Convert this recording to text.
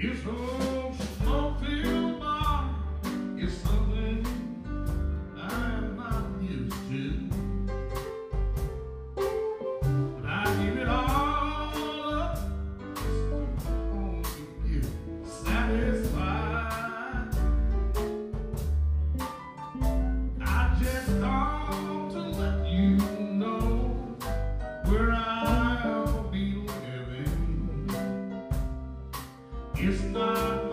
You Чисто